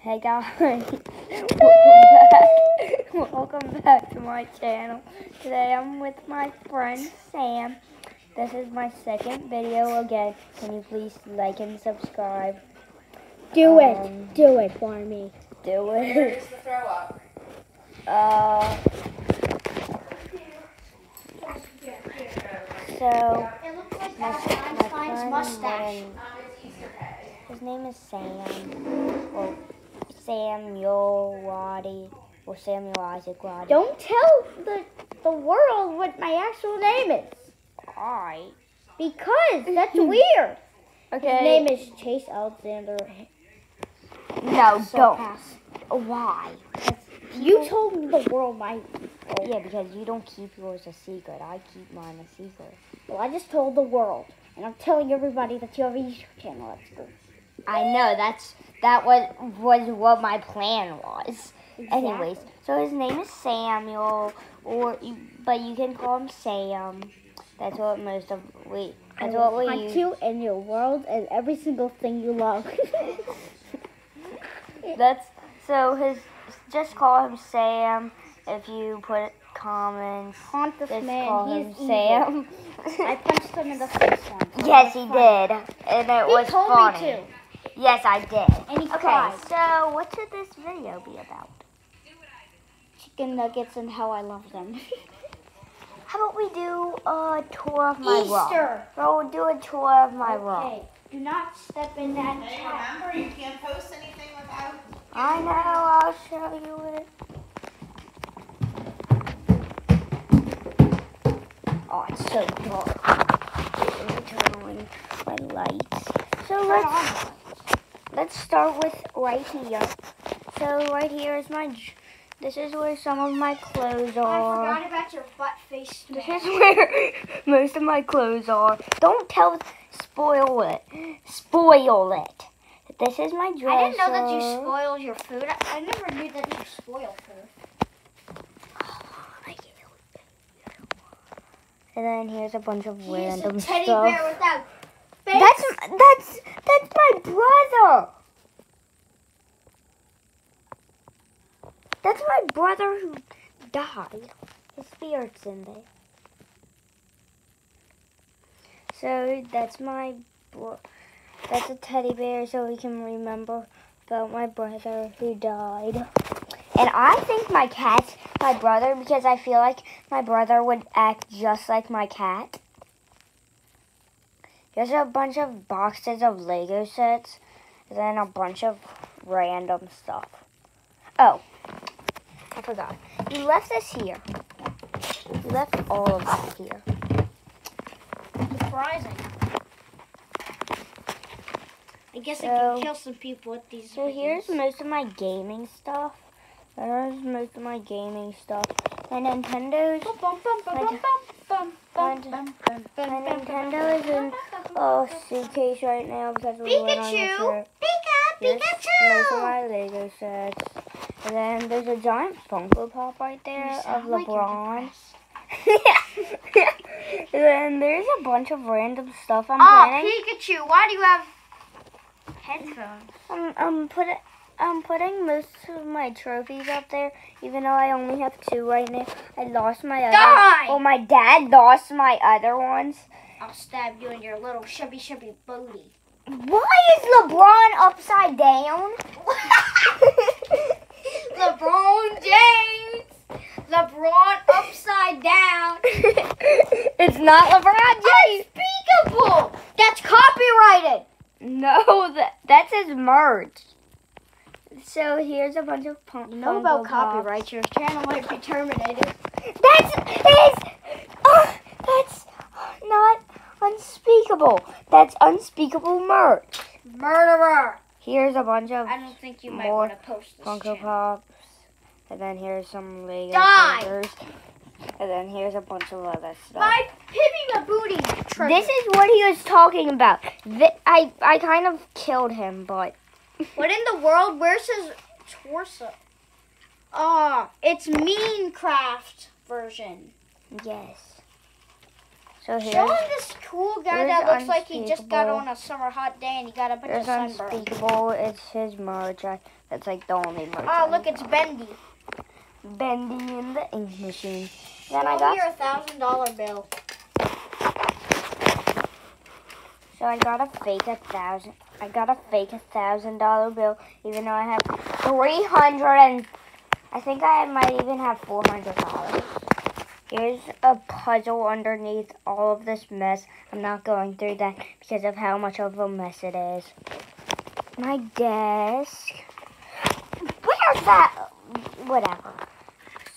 Hey guys, welcome back. Welcome back to my channel. Today I'm with my friend Sam. This is my second video again. Can you please like and subscribe? Do Um, it. Do it for me. Do it. Here's the throw up. Uh, so It looks like my, my friend mustache. named- his name is Sam. Or Samuel Waddy. Or Samuel Isaac Waddy. Don't tell the the world what my actual name is. Alright. Because that's weird. Okay. His name is Chase Alexander. No, don't. Sopass. Why? You told the world my. Yeah, because you don't keep yours a secret. I keep mine a secret. Well, I just told the world, and I'm telling everybody that you have a YouTube channel. That's good. I know that's that was was what my plan was. Anyways, so his name is Samuel, or but you can call him Sam. That's what most of we. That's will what we hunt use. you in your world and every single thing you love. That's so his. Just call him Sam. If you put comments, Haunt this just man. call He's him. Sam. I punched him in the face once. yes, he funny. did, and it He was told funny. Me to. Yes, I did. And Okay, cried. so what should this video be about? Chicken nuggets and how I love them. How about we do a tour of my room? Easter. So we'll do a tour of my room. Okay, do not step in that Hey, chat. remember, you can't post anything without. I know, I'll show you it. Oh, it's so dark. Let me turn on my lights. So let's let's start with right here. So right here is my. This is where some of my clothes are. I forgot about your butt face. This is where most of my clothes are. Don't tell, spoil it. Spoil it. This is my dresser. I didn't know that you spoiled your food. I, I never knew that you spoiled food. Oh, and then here's a bunch of random a teddy stuff. bear without face. That's that's that's my brother. That's my brother who died. His spirit's in there. So that's my bro- that's a teddy bear, so we can remember about my brother who died. And I think my cat's my brother because I feel like my brother would act just like my cat. There's a bunch of boxes of Lego sets, and then a bunch of random stuff. Oh, forgot. You left this here. You left all of that here. Surprising. I guess I So- can kill some people with these. So here's most of my gaming stuff. There's most of my gaming stuff. My Nintendo's. My Nintendo is in a suitcase right now because we went on a Pikachu! Trip. Pika! Here's most of Pikachu! my Lego sets. And then there's a giant Funko Pop right there of sound like you're LeBron. depressed. and then there's a bunch of random stuff I'm Oh, planning. Pikachu! Why do you have headphones? I'm, I'm putting I'm putting most of my trophies up there, even though I only have two right now. I lost my other. Die! Well, my dad lost my other ones. I'll stab you in your little chubby chubby booty. Why is LeBron upside down? LeBron James! LeBron upside down! it's not LeBron James. Unspeakable! That's copyrighted! No, that that's his merch. So here's a bunch of punk. You know about copyright, your channel might be terminated. That's his. Uh, that's unspeakable. That's unspeakable merch. Murderer! Here's a bunch of I don't think you might More want to post this Funko channel. Pops, and then here's some Lego Die! and then here's a bunch of other stuff. My pibby my booty! Trigger. This is what he was talking about. Th- I I kind of killed him, but What in the world? Where's his torso? Ah, it's Minecraft version. yes. So Show here's him this cool guy that looks like he just got on a summer hot day and he got a bunch here's of sunburn. unspeakable. It's his merch. That's like the only merch. Oh, look, it's Bendy. Bendy in the ink machine. Then I got your thousand dollar bill. so I got a fake a thousand. I got a fake a thousand dollar bill, even though I have three hundred and I think I might even have four hundred dollars. Here's a puzzle underneath all of this mess. I'm not going through that because of how much of a mess it is. My desk. Where's that? Whatever.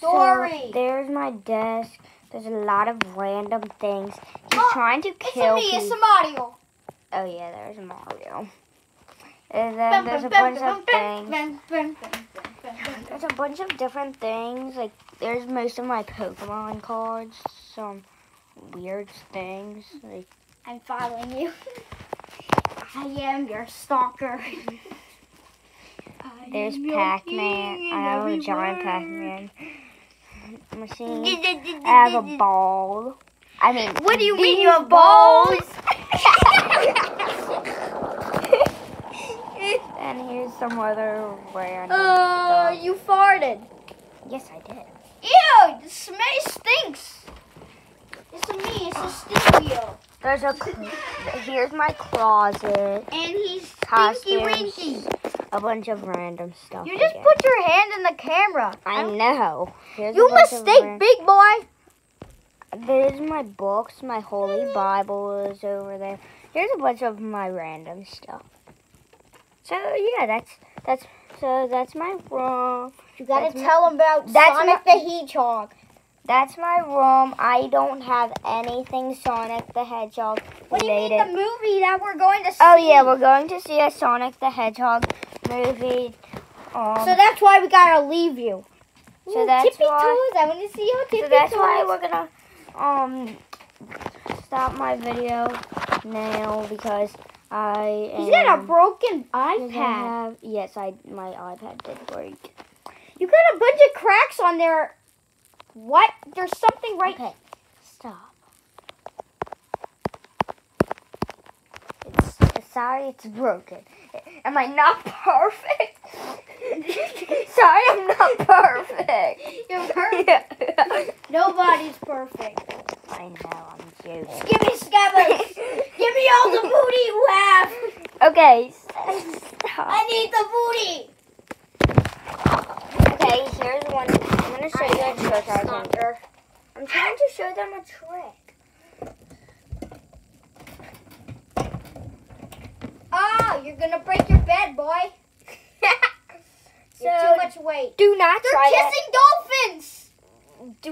So, there's my desk. There's a lot of random things. He's Oh, trying to kill me, it's a Mario. Oh yeah, there's Mario. And then there's a bunch of things. There's a bunch of different things. Like there's most of my Pokemon cards. Some weird things. Like I'm following you. I am your stalker. There's Pac-Man. I have a giant. Pac-Man machine. I have a ball. I mean, What do you mean you have balls? and here's some other random Uh, stuff. you farted. Yes, I did. Ew, the smell stinks. It's a me, it's a studio. There's a. Here's my closet. And he's stinky winky. A bunch of random stuff. You just again. put your hand in the camera. I know. Here's You a bunch of mistake, big boy. There's my books. My holy Bible is over there. Here's a bunch of my random stuff. So yeah, that's that's so that's my room. You gotta That's tell him about that's Sonic the Hedgehog. That's my room. I don't have anything Sonic the Hedgehog related. What do you mean the movie that we're going to see? oh yeah, we're going to see a Sonic the Hedgehog movie. Um, So that's why we gotta leave you. So that's tippy why- toes. I want to see your tippy So that's toes. why we're gonna um stop my video now because I am. He's got a broken iPad. have- yes, I my iPad did break. You got a bunch of cracks on there. What? There's something right. Okay, stop. It's sorry, it's broken. Am I not perfect? sorry, I'm not perfect. You're perfect. Nobody's perfect. I know, I'm joking. Give me Scabbers. Give me all the booty you have. Okay, stop. I need the booty. Okay, here's one. I'm gonna show you a trick I do. I'm trying to show them a trick. Oh, you're gonna break your bed, boy. You're So too much weight. do not They're kissing dolphins. that. Do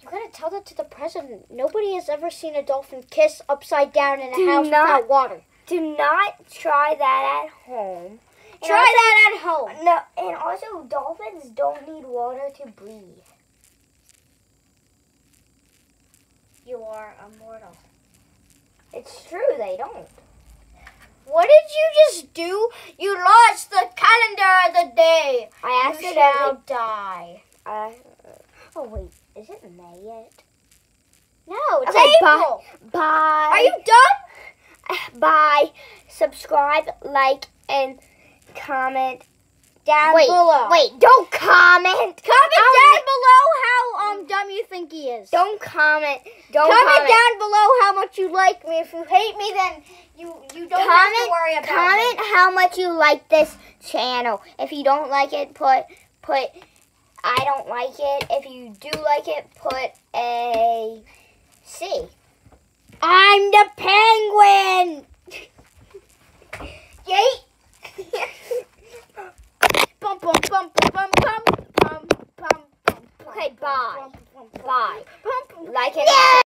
You gotta tell that to the president. Nobody has ever seen a dolphin kiss upside down in a Do house not- without water. Do not try that at home. And Try also- that at home. No, and also dolphins don't need water to breathe. You are immortal. It's true, they don't. What did you just do? You lost the calendar of the day. I asked You shall die. Uh, oh wait, is it May yet? No, it's Okay, bye. April. Bye. Are you done? Bye. Subscribe, like, and comment Down wait, below. Wait, don't comment. Comment I'll down below how um dumb you think he is. Don't comment. Don't comment, comment. down below how much you like me. If you hate me, then you you don't have to Comment- worry about it. Comment me. how much you like this channel. If you don't like it, put put I don't like it. If you do like it, put a C. I'm the penguin. Yay! bum bum bum bum bum bum bum bum. Okay, bye. Bye. Like Yeah!